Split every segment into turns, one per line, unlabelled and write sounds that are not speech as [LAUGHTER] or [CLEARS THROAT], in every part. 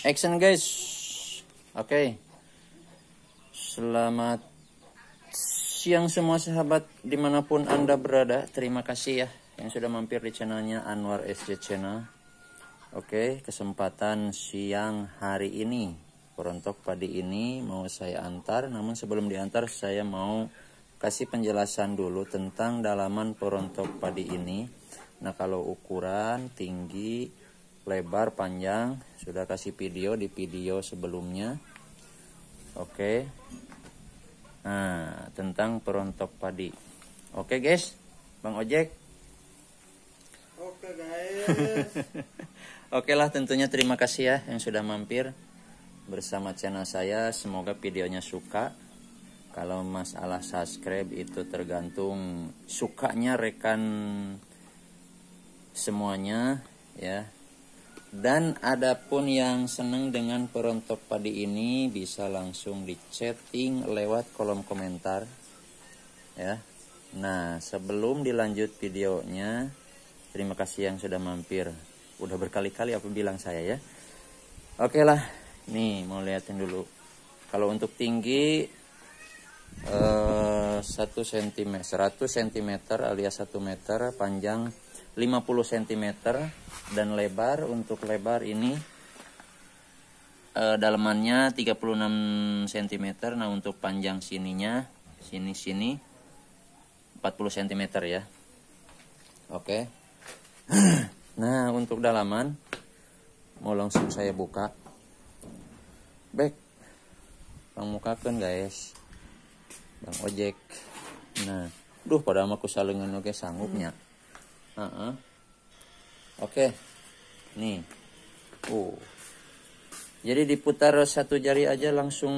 Action guys. Oke. Selamat siang semua sahabat di mana pun anda berada. Terima kasih ya yang sudah mampir di channelnya Anwar SJ Channel. Oke, kesempatan siang hari ini perontok padi ini mau saya antar. Namun sebelum diantar saya mau kasih penjelasan dulu tentang dalaman perontok padi ini. Nah kalau ukuran tinggi lebar panjang. Sudah kasih video di video sebelumnya. Oke. Nah tentang perontok padi. Oke guys. Bang ojek.
Oke guys. [LAUGHS]
Oke lah tentunya terima kasih ya yang sudah mampir bersama channel saya. Semoga videonya suka. Kalau masalah subscribe itu tergantung sukanya rekan semuanya ya dan adapun yang senang dengan perontok padi ini bisa langsung di chatting lewat kolom komentar. Ya. Nah, sebelum dilanjut videonya, terima kasih yang sudah mampir. Udah berkali-kali apa bilang saya ya. Oke lah, nih mau liatin dulu. Kalau untuk tinggi eh, 1 cm, 100 cm alias 1 meter, panjang 50 cm dan lebar. Untuk lebar ini uh, dalamannya 36 cm nah untuk panjang sininya sini sini 40 cm ya. Oke. [CLEARS THROAT] Nah untuk dalaman mau langsung saya buka. Back bang mukakan guys. Bang ojek. Nah. Duh pada aku salengan oke sanggupnya uh -uh. Oke. Nih. Uh. Jadi diputar satu jari aja langsung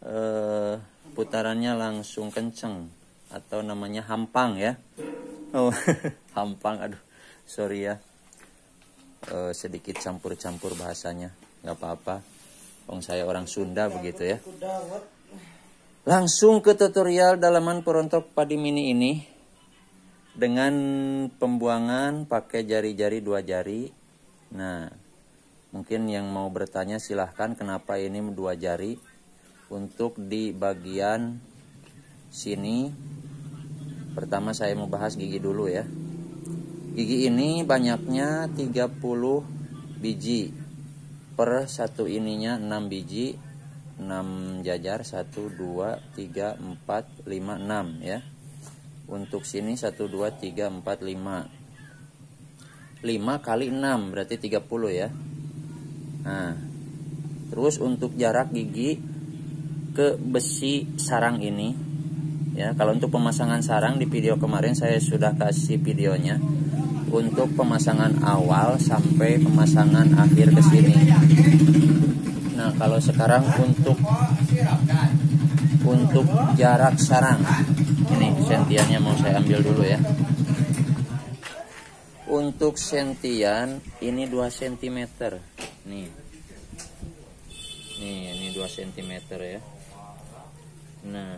uh, putarannya langsung kenceng atau namanya hampang ya. Oh, [LAUGHS] hampang aduh. Sorry ya. Uh, sedikit campur-campur bahasanya. nggak apa-apa. Wong saya orang Sunda begitu ya. Langsung ke tutorial dalaman perontok padi mini ini dengan pembuangan pakai jari-jari dua jari. Nah, mungkin yang mau bertanya silahkan kenapa ini dua jari. Untuk di bagian sini, pertama saya mau bahas gigi dulu ya. Gigi ini banyaknya 30 biji. Per satu ininya 6 biji. 6 jajar 1 2 3 4 5 6 ya untuk sini 1 2 3 4 5 5 kali 6 berarti 30 ya. Nah terus untuk jarak gigi ke besi sarang ini ya kalau untuk pemasangan sarang di video kemarin saya sudah kasih videonya. Untuk pemasangan awal sampai pemasangan akhir ke sini. Nah kalau sekarang untuk untuk jarak sarang ini sentiannya mau saya ambil dulu ya. Untuk sentian ini 2 cm nih. Nih ini 2 cm ya. Nah.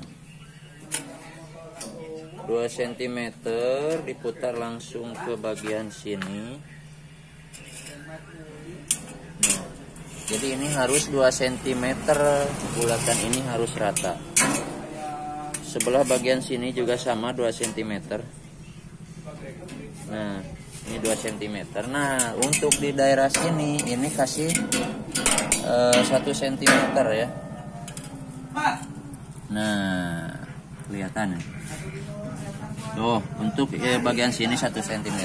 2 cm diputar langsung ke bagian sini. Nah, jadi ini harus 2 cm bulatan ini harus rata sebelah bagian sini juga sama 2 cm nah ini 2 cm nah untuk di daerah sini ini kasih uh, 1 cm ya. Nah kelihatan ya? Tuh untuk eh, bagian sini 1 cm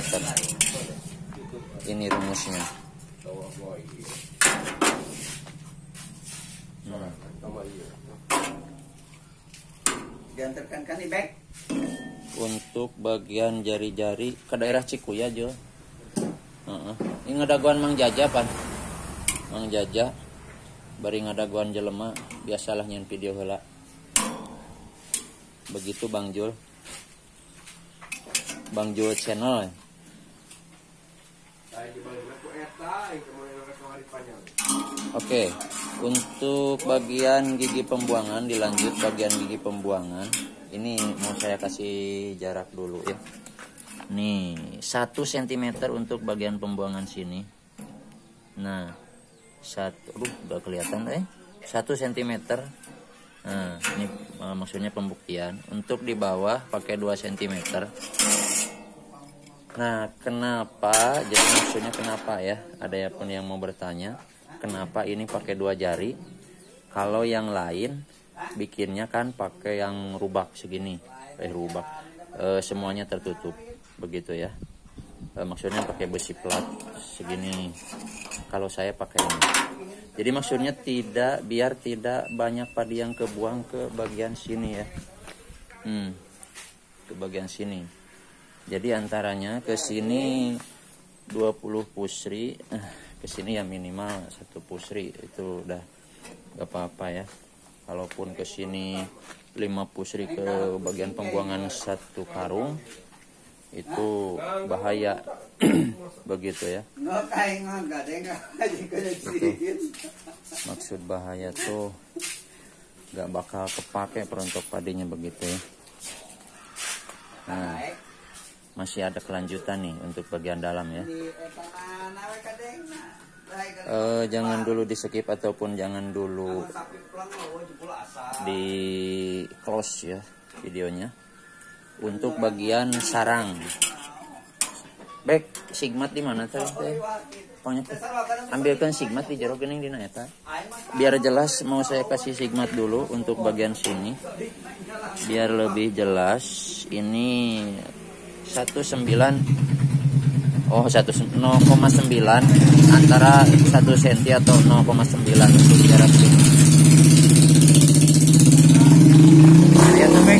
ini rumusnya
diantarkan kan nih back
untuk bagian jari-jari ke daerah Cikuya Jo. Uh -uh. ini ngadaguan Mang Jaja pan. Mang Jaja. Bari ngadaguan jelema biasalah nyen video hela begitu Bang Jul. Bang Jul channel Oke, untuk bagian gigi pembuangan dilanjut bagian gigi pembuangan. Ini mau saya kasih jarak dulu ya. Nih, 1 cm untuk bagian pembuangan sini. nah satu aduh udah kelihatan eh. Satu sentimeter. Nah ini uh, maksudnya pembuktian. Untuk di bawah pakai 2 cm nah kenapa? Jadi maksudnya kenapa ya? Ada pun yang mau bertanya kenapa ini pakai dua jari? Kalau yang lain bikinnya kan pakai yang rubak segini. Eh rubak. E, semuanya tertutup begitu ya. E, maksudnya pakai besi plat segini. Kalau saya pakai ini. Jadi maksudnya tidak biar tidak banyak padi yang kebuang ke bagian sini ya. Hmm, ke bagian sini. Jadi antaranya ke sini 20 pusri. Eh, ke sini ya minimal satu pusri itu udah gak apa-apa ya. Kalaupun ke sini 5 pusri ke bagian pembuangan satu karung itu bahaya. [CLEARS THROAT] Begitu ya. Itu. maksud bahaya tuh gak bakal kepake perontok padinya begitu ya. Nah masih ada kelanjutan nih untuk bagian dalam ya uh, jangan dulu di skip ataupun jangan dulu di close ya videonya. Untuk bagian sarang. Baik sigmat di mana teh? Pokoknya ambilkan sigmat di jeruk gening di eta biar jelas mau saya kasih sigmat dulu untuk bagian sini. Biar lebih jelas. Ini 19 oh 1 0,9 antara 1 cm atau 0,9 untuk jarak sini ya sampai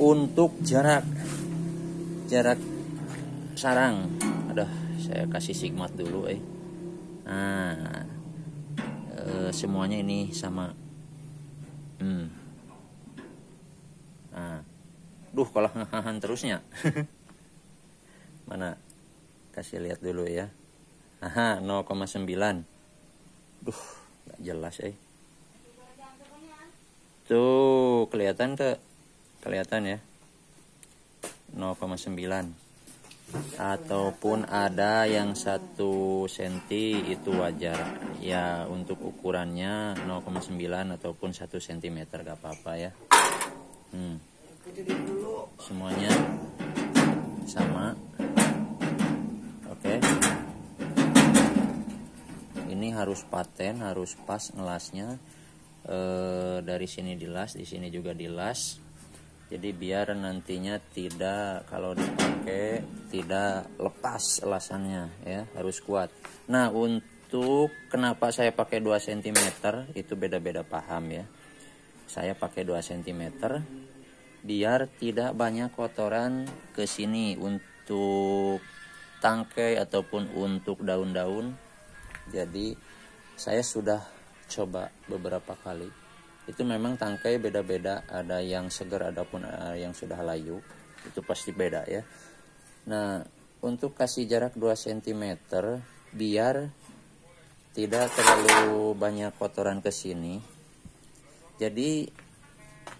untuk jarak jarak sarang. Ada saya kasih sigmat dulu eh. Nah e, semuanya ini sama hmm. nah duh kalau ngahan terusnya. [LAUGHS] Mana? Kasih lihat dulu ya. Aha 0,9 duh gak jelas eh. Tuh kelihatan ke? Kelihatan ya. 0,9 ataupun ada yang satu senti itu wajar. Ya untuk ukurannya 0,9 ataupun 1 cm gak apa-apa ya. Hmm. semuanya sama. Oke. Ini harus paten harus pas ngelasnya. E, dari sini dilas di sini juga dilas jadi biar nantinya tidak kalau dipakai tidak lepas elasannya ya harus kuat. Nah untuk kenapa saya pakai 2 cm itu beda-beda paham ya. Saya pakai 2 cm biar tidak banyak kotoran ke sini untuk tangkai ataupun untuk daun-daun. Jadi saya sudah coba beberapa kali itu memang tangkai beda-beda. Ada yang segar adapun yang sudah layu. Itu pasti beda ya. Nah untuk kasih jarak 2 cm biar tidak terlalu banyak kotoran ke sini. Jadi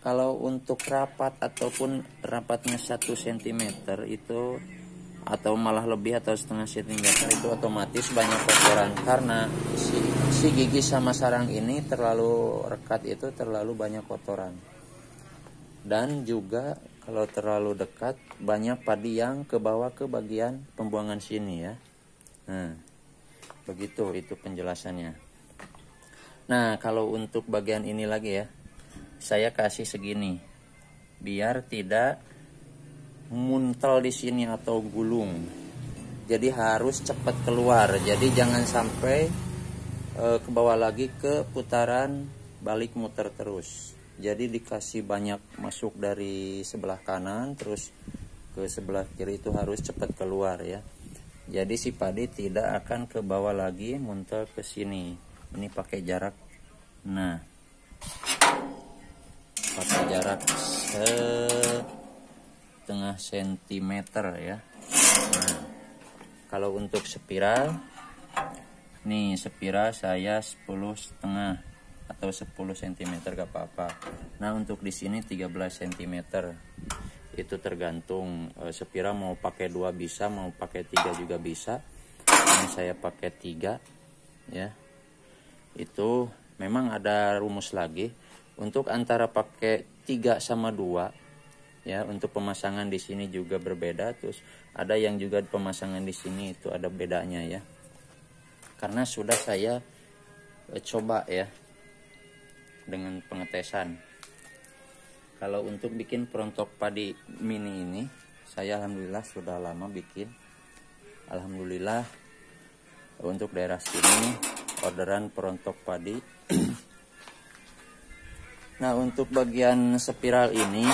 kalau untuk rapat ataupun rapatnya 1 cm itu atau malah lebih atau setengah sentimeter itu otomatis banyak kotoran. Karena si, si gigi sama sarang ini terlalu rekat itu terlalu banyak kotoran. Dan juga kalau terlalu dekat banyak padi yang ke bawah ke bagian pembuangan sini ya. Nah begitu itu penjelasannya. Nah kalau untuk bagian ini lagi ya saya kasih segini. Biar tidak muntel di sini atau gulung. Jadi harus cepat keluar. Jadi jangan sampai e, ke bawah lagi ke putaran balik muter terus. Jadi dikasih banyak masuk dari sebelah kanan terus ke sebelah kiri itu harus cepat keluar ya. Jadi si padi tidak akan ke bawah lagi muntel ke sini. Ini pakai jarak. Nah. Pakai jarak se setengah sentimeter ya. Nah, kalau untuk spiral nih spiral saya 10 setengah atau 10 cm gak apa-apa. Nah untuk di sini 13 cm itu tergantung e, spiral mau pakai dua bisa mau pakai tiga juga bisa. Ini saya pakai tiga ya. Itu memang ada rumus lagi. Untuk antara pakai tiga sama dua ya untuk pemasangan di sini juga berbeda. Terus ada yang juga pemasangan di sini itu ada bedanya ya. Karena sudah saya e, coba ya dengan pengetesan. Kalau untuk bikin perontok padi mini ini saya alhamdulillah sudah lama bikin. Alhamdulillah untuk daerah sini orderan perontok padi. [CLEARS THROAT] Nah untuk bagian spiral ini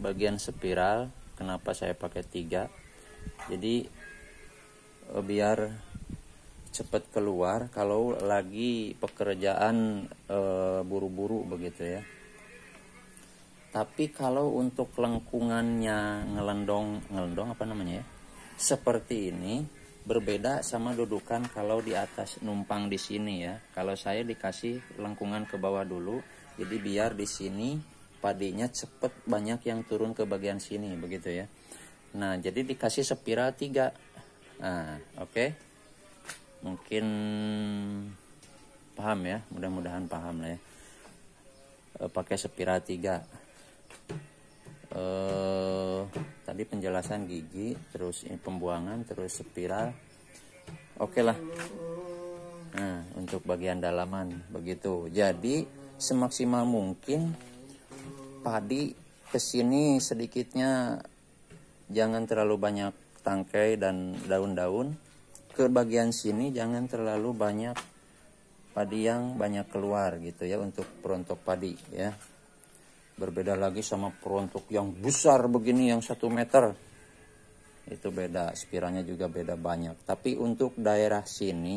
bagian spiral kenapa saya pakai tiga jadi eh, biar cepat keluar kalau lagi pekerjaan eh, buru-buru e, begitu ya tapi kalau untuk lengkungannya ngelendong, ngelendong apa namanya ya? Seperti ini berbeda sama dudukan kalau di atas numpang di sini ya. Kalau saya dikasih lengkungan ke bawah dulu, jadi biar di sini padinya cepet banyak yang turun ke bagian sini begitu ya. Nah, jadi dikasih spiral tiga. Nah, oke. Okay. Mungkin paham ya, mudah-mudahan paham lah ya. E, pakai spiral tiga eh, tadi penjelasan gigi terus ini pembuangan terus spiral oke okay lah nah untuk bagian dalaman begitu jadi semaksimal mungkin padi ke sini sedikitnya jangan terlalu banyak tangkai dan daun-daun. Ke bagian sini jangan terlalu banyak padi yang banyak keluar gitu ya untuk perontok padi ya. Berbeda lagi sama peruntuk yang besar begini yang satu meter. Itu beda spiralnya juga beda banyak. Tapi untuk daerah sini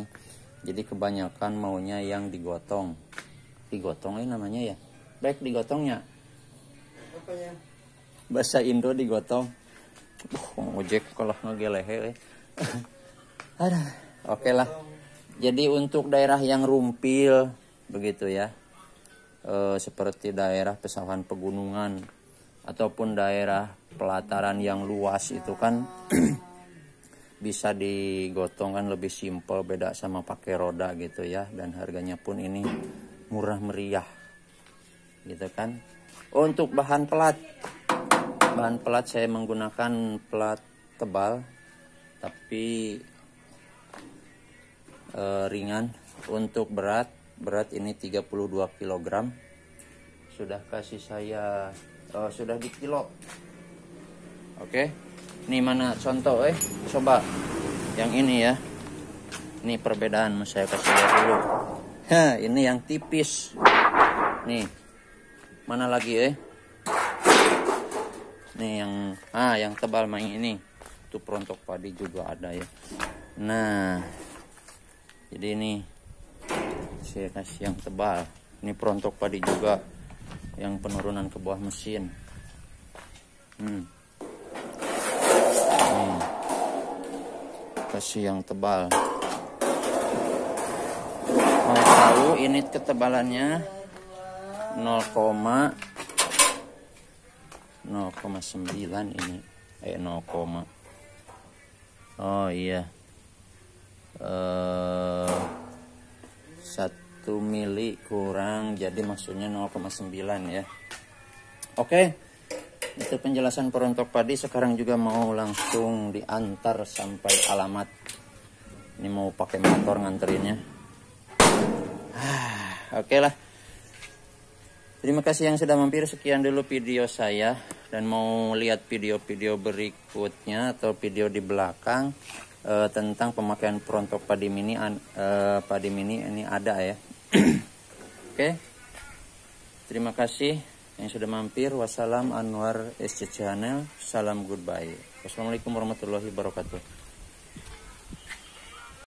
jadi kebanyakan maunya yang digotong. Digotong ini namanya ya? Baik digotongnya Apanya? bahasa Indo digotong. Uh, ojek kalau ngegelehe eh. [LAUGHS] ada. Oke lah. Jadi untuk daerah yang rumpil begitu ya. E, seperti daerah pesawahan pegunungan ataupun daerah pelataran yang luas itu kan [CLEARS THROAT] bisa digotong lebih simpel beda sama pakai roda gitu ya. Dan harganya pun ini murah meriah. Gitu kan untuk bahan pelat. Bahan pelat saya menggunakan pelat tebal tapi e, ringan. Untuk berat berat ini 32 kg sudah kasih saya oh, sudah di kilo oke ini mana contoh eh? Coba yang ini ya. Ini perbedaan saya kasih lihat dulu. Ini yang tipis. Nih mana lagi eh? Nih yang ah yang tebal main ini. Itu perontok padi juga ada ya. Nah jadi ini saya kasih yang tebal. Ini perontok padi juga yang penurunan ke bawah mesin. Hmm. hmm. kasih yang tebal. Mau tahu ini ketebalannya? 0, 0,9 ini. Eh 0, oh iya. Uh, 1 mili kurang jadi maksudnya 0,9 ya. Oke. Itu penjelasan perontok padi. Sekarang juga mau langsung diantar sampai alamat. Ini mau pakai motor nganterinnya. Ah, oke lah Terima kasih yang sudah mampir. Sekian dulu video saya. Dan mau lihat video-video berikutnya atau video di belakang uh, tentang pemakaian perontok padi mini uh, padi mini ini ada ya. [CLEARS THROAT] Oke. Okay. Terima kasih yang sudah mampir. Wassalam Anwar SC Channel. Salam goodbye. Wassalamualaikum warahmatullahi wabarakatuh.